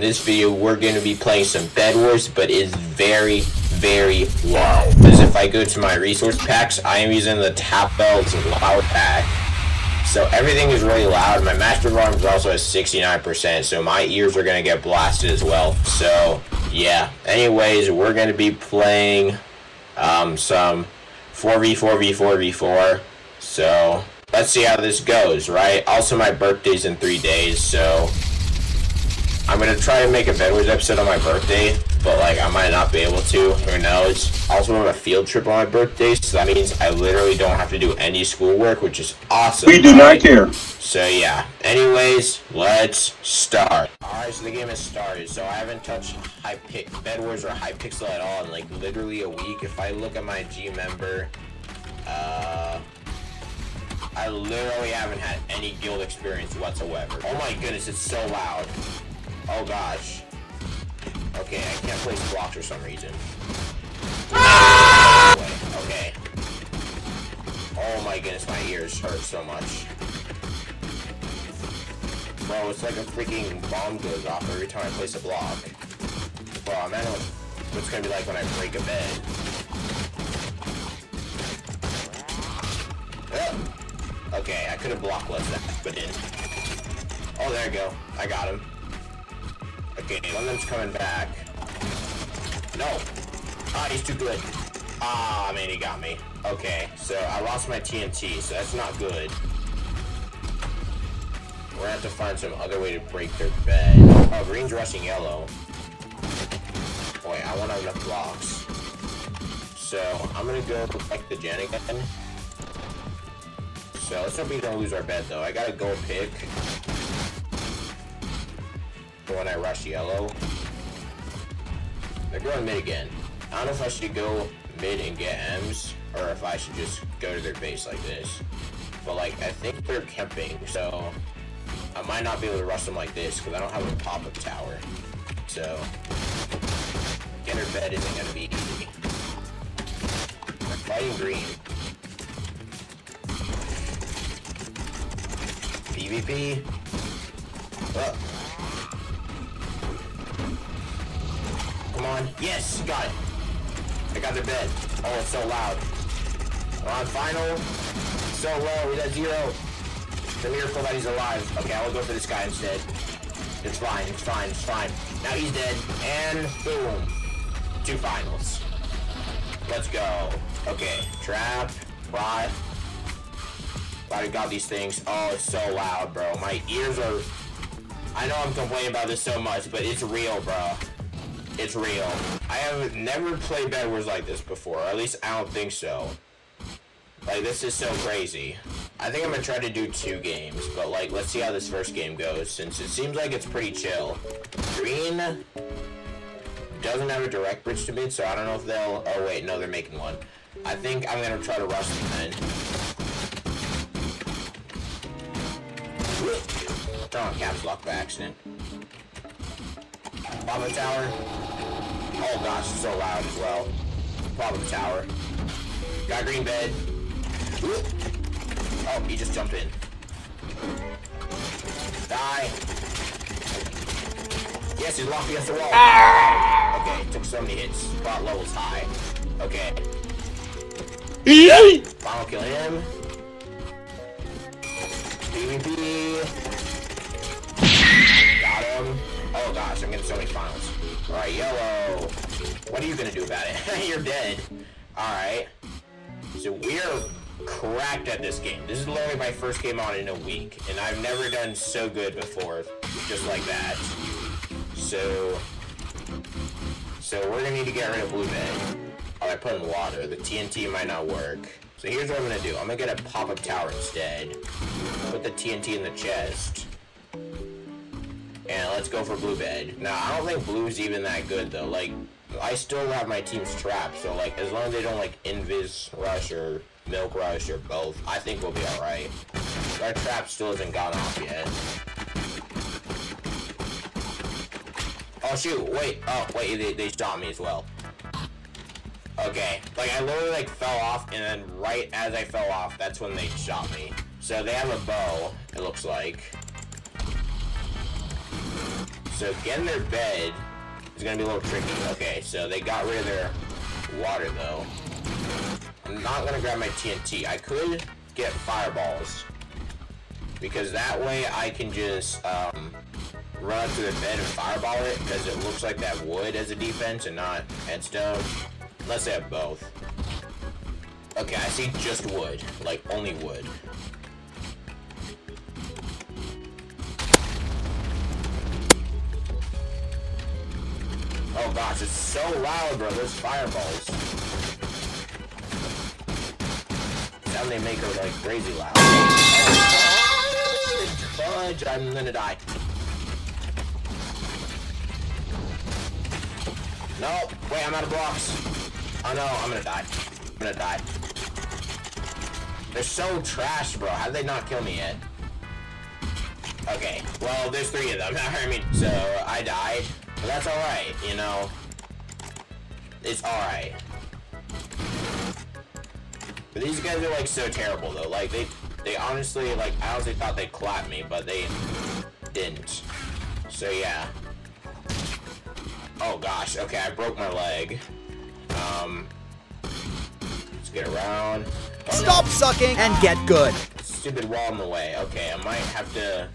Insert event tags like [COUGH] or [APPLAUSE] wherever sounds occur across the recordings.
in this video, we're going to be playing some Bed Wars, but it's very, very loud. Because if I go to my resource packs, I am using the TapL's Loud Pack. So everything is really loud. My master volume is also at 69%, so my ears are going to get blasted as well. So, yeah. Anyways, we're going to be playing um, some 4v4v4v4. So, let's see how this goes, right? Also, my birthday's in three days, so I'm gonna try to make a Bed Wars episode on my birthday, but like I might not be able to. Who knows? Also, I'm on a field trip on my birthday, so that means I literally don't have to do any schoolwork, which is awesome. We do not care. So yeah. Anyways, let's start. Alright, so the game has started. So I haven't touched Hypixel, Bed Wars or Hypixel at all in like literally a week. If I look at my G member, uh. I literally haven't had any guild experience whatsoever. Oh my goodness, it's so loud. Oh gosh. Okay, I can't place blocks for some reason. Okay. Oh my goodness, my ears hurt so much. Bro, it's like a freaking bomb goes off every time I place a block. Bro, I imagine what, what's gonna be like when I break a bed. Ugh. Okay, I could have blocked less that, but didn't. Oh, there you go. I got him. Okay, one of them's coming back. No. Ah, he's too good. Ah, man, he got me. Okay, so I lost my TNT, so that's not good. We're gonna have to find some other way to break their bed. Oh, green's rushing yellow. Boy, I want enough blocks. So, I'm gonna go protect the gen again. So, let's hope we don't lose our bed, though. I gotta go pick when I rush yellow. They're going mid again. I don't know if I should go mid and get M's, or if I should just go to their base like this. But like, I think they're camping, so I might not be able to rush them like this, because I don't have a pop-up tower. So, getting their bed isn't gonna be easy. Fighting green. PvP. Oh. On. Yes, got it. I got their bed. Oh, it's so loud. On final. So low. He's at zero. It's a miracle that he's alive. Okay, I will go for this guy instead. It's fine. It's fine. It's fine. Now he's dead. And boom. Two finals. Let's go. Okay. Trap. Glad I got these things. Oh, it's so loud, bro. My ears are... I know I'm complaining about this so much, but it's real, bro. It's real. I have never played Bed Wars like this before, or at least I don't think so. Like, this is so crazy. I think I'm gonna try to do two games, but like, let's see how this first game goes, since it seems like it's pretty chill. Green doesn't have a direct bridge to mid, so I don't know if they'll... Oh, wait, no, they're making one. I think I'm gonna try to rush them then. On caps lock by accident. Bomber tower. Oh gosh, it's so loud as well. Bomber tower. Got green bed. Oh, he just jumped in. Die. Yes, he's locked against the wall. Okay, took so many hits. Bot levels high. Okay. Final kill him. PvP. Gosh, I'm getting so many finals. Alright, yellow. What are you gonna do about it? [LAUGHS] You're dead. Alright. So we're cracked at this game. This is literally my first game on in a week, and I've never done so good before, just like that. So, so we're gonna need to get rid of blue bed. Oh, I put in water. The TNT might not work. So here's what I'm gonna do. I'm gonna get a pop-up tower instead. Put the TNT in the chest. And let's go for blue bed. Now, I don't think blue's even that good, though. Like, I still have my team's trap, so, like, as long as they don't, like, invis rush or milk rush or both, I think we'll be alright. Our trap still hasn't gone off yet. Oh, shoot, wait. Oh, wait, they, they shot me as well. Okay, like, I literally, like, fell off, and then right as I fell off, that's when they shot me. So they have a bow, it looks like. So getting their bed is gonna be a little tricky. Okay, so they got rid of their water though. I'm not gonna grab my TNT. I could get fireballs because that way I can just um, run up to the bed and fireball it because it looks like that wood as a defense and not endstone. Unless they have both. Okay, I see just wood. Like, only wood. Oh gosh, it's so loud, bro. Those fireballs. Sound they make are like crazy loud. Fudge, I'm gonna die. No, wait, I'm out of blocks. Oh no, I'm gonna die. I'm gonna die. They're so trash, bro. How did they not kill me yet? Okay, well, there's three of them. [LAUGHS] I mean, so I died. But that's alright, you know. It's alright. But these guys are like so terrible though. Like they they honestly like I honestly thought they'd clap me, but they didn't. So yeah. Oh gosh, okay, I broke my leg. Um let's get around. Oh, Stop no. sucking and get good. Stupid wall in the way. Okay, I might have to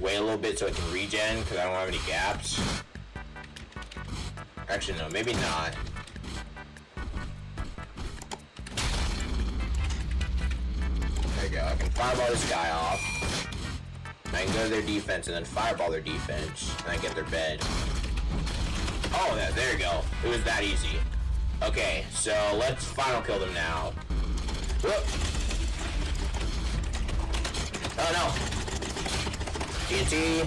wait a little bit so I can regen because I don't have any gaps. Actually, no, maybe not. There you go. I can fireball this guy off. I can go to their defense and then fireball their defense. And I get their bed. Oh, yeah, there you go. It was that easy. Okay, so let's final kill them now. Whoop. Oh no. TNT.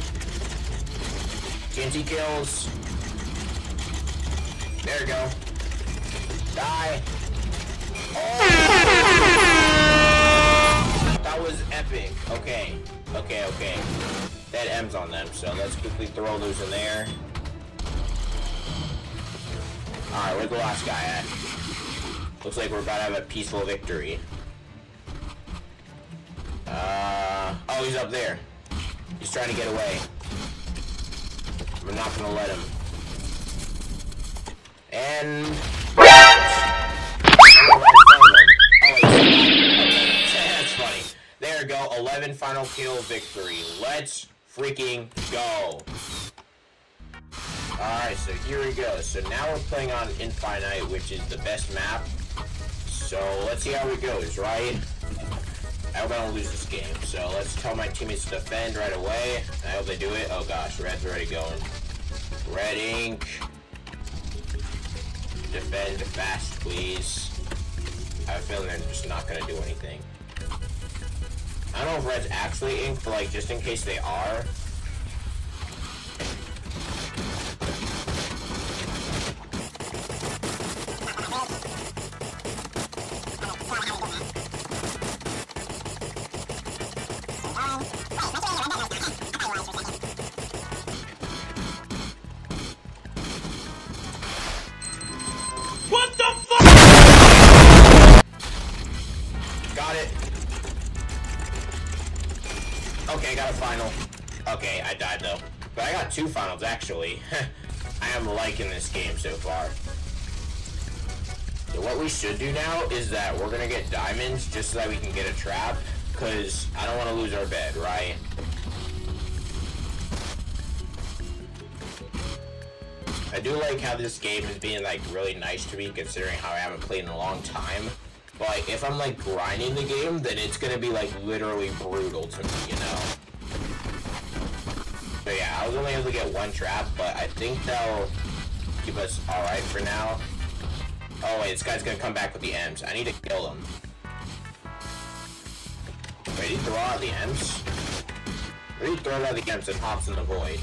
TNT kills. There we go. Die. Oh! That was epic. Okay. Okay, okay. That M's on them, so let's quickly throw those in there. Alright, where's the last guy at? Looks like we're about to have a peaceful victory. Uh, oh, he's up there. He's trying to get away. We're not gonna let him. And... That's funny. There we go. 11 final kill victory. Let's freaking go. Alright, so here we go. So now we're playing on Infinite, which is the best map. So let's see how it goes, right? I hope I don't lose this game. So let's tell my teammates to defend right away. I hope they do it. Oh gosh, red's already going. Red ink. Defend fast, please. I have a feeling they're just not to do anything. I don't know if red's actually ink, but like, just in case they are. Okay, I got a final. Okay, I died though. But I got two finals actually. [LAUGHS] I am liking this game so far. So what we should do now is that we're gonna get diamonds just so that we can get a trap. Cause I don't wanna lose our bed, right? I do like how this game is being like really nice to me considering how I haven't played in a long time. But like, if I'm like grinding the game, then it's gonna be like literally brutal to me, you know? So yeah, I was only able to get one trap, but I think that'll keep us alright for now. Oh wait, this guy's gonna come back with the M's. I need to kill him. Wait, he throw out the M's? Or he throw out the M's and hops in the void?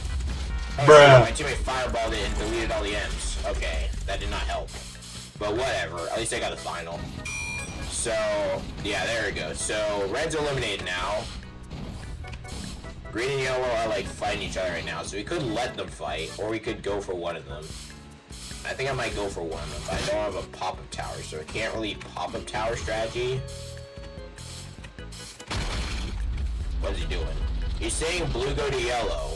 Oh, Bruh. my teammate fireballed it and deleted all the M's. Okay, that did not help. But whatever, at least I got the final. So, yeah, there we go. So, red's eliminated now. Green and yellow are, like, fighting each other right now. So we could let them fight, or we could go for one of them. I think I might go for one of them, I don't have a pop-up tower, so I can't really pop-up tower strategy. What's he doing? He's saying blue go to yellow.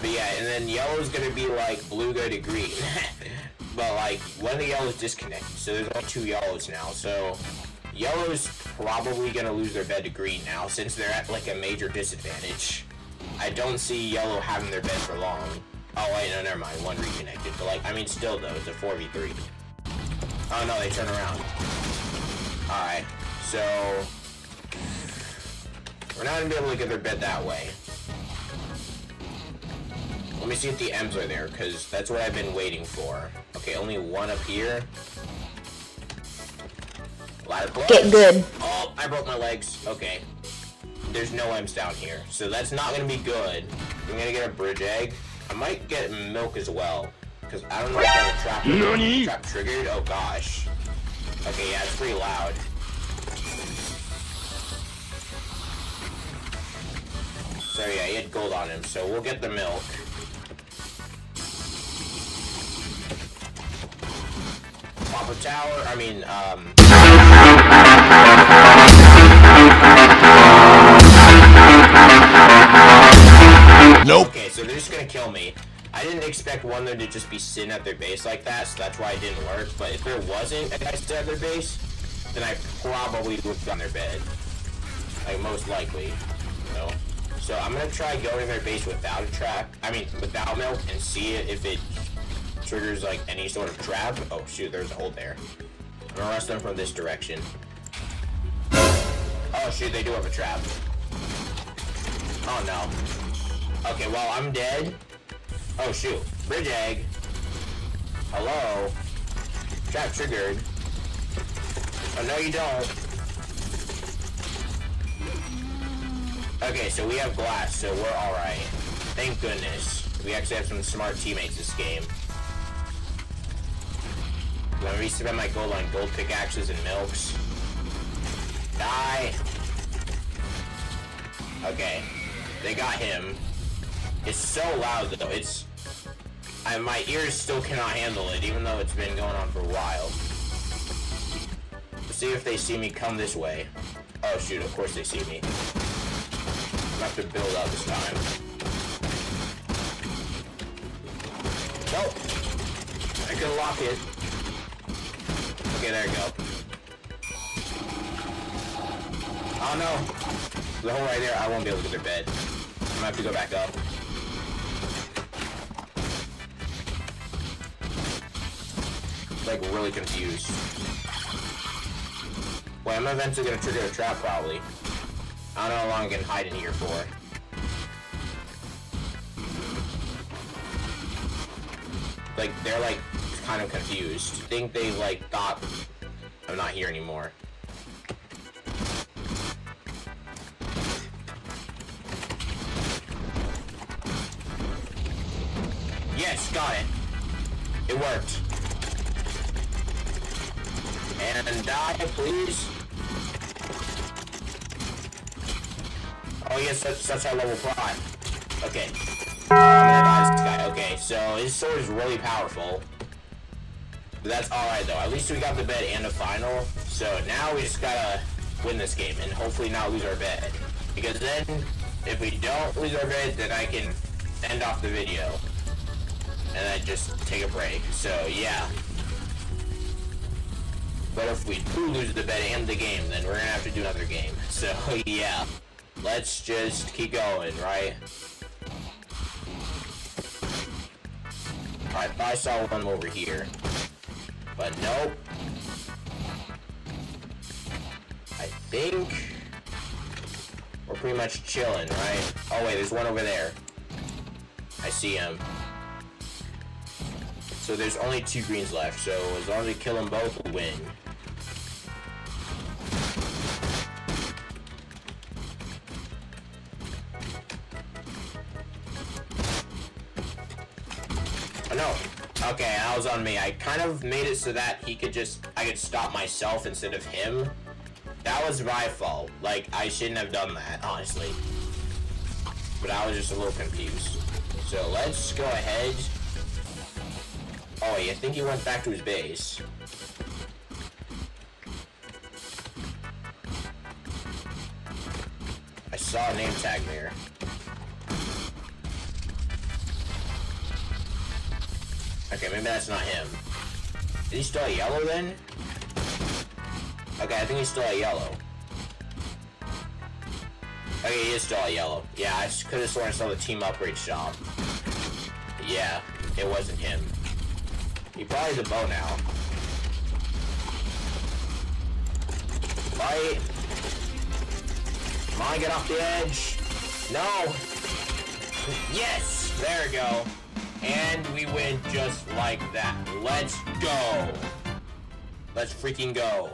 But yeah, and then yellow's gonna be like blue go to green. [LAUGHS] but like one of the yellows disconnected, so there's only two yellows now. So yellow's probably gonna lose their bed to green now since they're at like a major disadvantage. I don't see yellow having their bed for long. Oh wait, no, never mind. One reconnected. But like, I mean, still though, it's a 4v3. Oh no, they turn around. Alright, so we're not gonna be able to get their bed that way. Let me see if the M's are there, because that's what I've been waiting for. Okay, only one up here. Ladder blows. Get good. Oh, I broke my legs. Okay. There's no M's down here, so that's not gonna be good. I'm gonna get a bridge egg. I might get milk as well, because I don't know if I have a trap, trap triggered. Oh gosh. Okay, yeah, it's pretty loud. So yeah, he had gold on him, so we'll get the milk. Pop a tower, I mean, um... Nope. Okay, so they're just gonna kill me. I didn't expect one of them to just be sitting at their base like that, so that's why it didn't work. But if there wasn't a guy sitting at their base, then I probably would have done their bed. Like, most likely. You know? So I'm gonna try going to their base without a trap. I mean, without milk, and see if it triggers, like, any sort of trap. Oh, shoot, there's a hole there. I'm gonna rush them from this direction. Oh, shoot, they do have a trap. Oh, no. Okay, well, I'm dead. Oh, shoot. Bridge egg. Hello? Trap triggered. Oh, no, you don't. Okay, so we have glass, so we're alright. Thank goodness. We actually have some smart teammates this game. Let me spend my gold on gold pickaxes and milks. Die! Okay. They got him. It's so loud though. It's I, my ears still cannot handle it, even though it's been going on for a while. Let's see if they see me come this way. Oh shoot, of course they see me. I'm gonna have to build up this time. Nope. I can lock it. Okay, there you go. Oh no. The hole right there, I won't be able to get their bed. I'm gonna have to go back up. Like, really confused. Wait, I'm eventually gonna trigger a trap, probably. I don't know how long I can hide in here for. Like, they're like, kind of confused. I think they, like, thought I'm not here anymore. Yes, got it. It worked. And die, please. Oh yes, that's, that's our level 5. Okay. I'm gonna die this guy. Okay, so his sword is really powerful. But that's alright though. At least we got the bet and a final. So now we just gotta win this game and hopefully not lose our bet. Because then, if we don't lose our bet, then I can end off the video. And then just take a break. So yeah. But if we do lose the bet and the game, then we're gonna have to do another game. [LAUGHS] So yeah. Let's just keep going, right? Alright, I saw one over here. But nope. I think we're pretty much chilling, right? Oh wait, there's one over there. I see him. So there's only two greens left, so as long as we kill them both, we win. Was on me. I kind of made it so that he could just, I could stop myself instead of him. That was my fault. Like, I shouldn't have done that, honestly. But I was just a little confused. So let's go ahead. Oh, I think he went back to his base. I saw a name tag there. Okay, maybe that's not him. Is he still a yellow then? Okay, I think he's still a yellow. Okay, he is still a yellow. Yeah, I could have sworn I saw the team upgrade shop. Yeah, it wasn't him. He probably the bow now. Fight. Come on, get off the edge. No. Yes, there we go. And we win just like that. Let's go. Let's freaking go.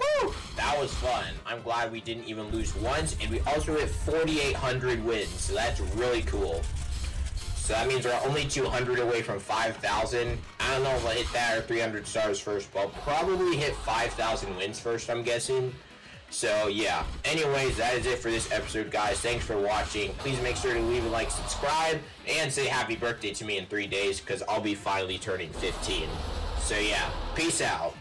Woo! That was fun. I'm glad we didn't even lose once, and we also hit 4,800 wins, so that's really cool. So that means we're only 200 away from 5,000. I don't know if I'll hit that or 300 stars first, but probably hit 5,000 wins first, I'm guessing. So yeah. Anyways, that is it for this episode, guys. Thanks for watching. Please make sure to leave a like, subscribe, and say happy birthday to me in three days, because I'll be finally turning 15. So yeah, peace out.